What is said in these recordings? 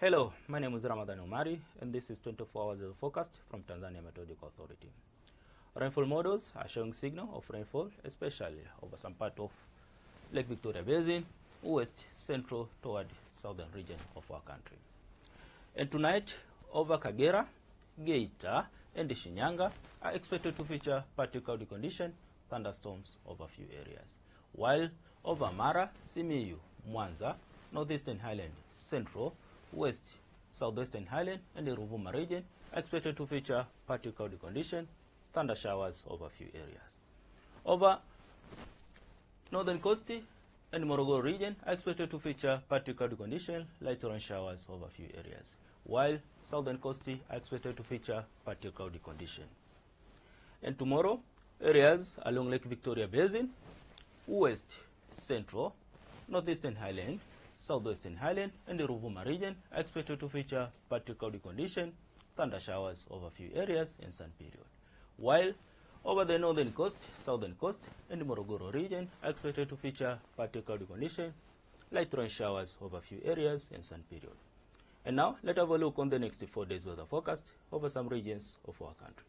Hello, my name is Ramadan Omari, and this is 24 hours of forecast from Tanzania Meteorological Authority. Rainfall models are showing signal of rainfall, especially over some part of Lake Victoria Basin, west, central, toward southern region of our country. And tonight, over Kagera, Geita, and Shinyanga are expected to feature partly cloudy condition, thunderstorms over few areas. While over Mara, Simiyu, Mwanza, northeastern highland, central, west, southwestern highland, and the Ruvuma region are expected to feature partly cloudy condition, thunder showers over a few areas. Over northern coast and Morogoro region are expected to feature partly cloudy condition, light rain showers over a few areas, while southern coast are expected to feature partly cloudy condition. And tomorrow, areas along Lake Victoria Basin, west, central, northeastern highland, southwestern highland, and the Ruvuma region are expected to feature partly cloudy condition, thunder showers over a few areas in sun period. While over the northern coast, southern coast, and the Morogoro region are expected to feature partly cloudy condition, light rain showers over a few areas in sun period. And now, let's have a look on the next four days weather forecast over some regions of our country.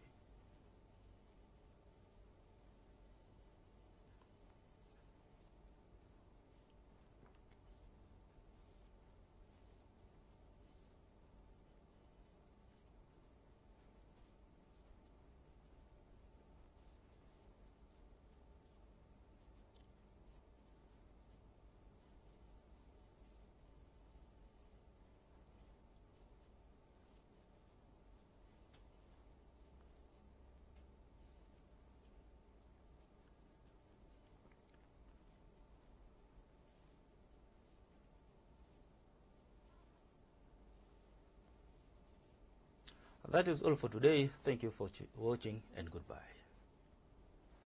That is all for today. Thank you for watching and goodbye.